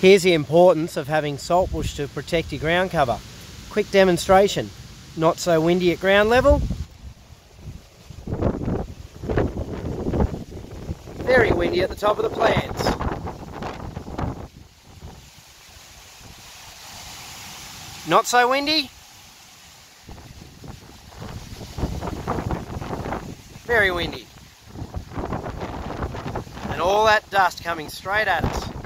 Here's the importance of having saltbush to protect your ground cover. Quick demonstration. Not so windy at ground level. Very windy at the top of the plants. Not so windy. Very windy. And all that dust coming straight at us.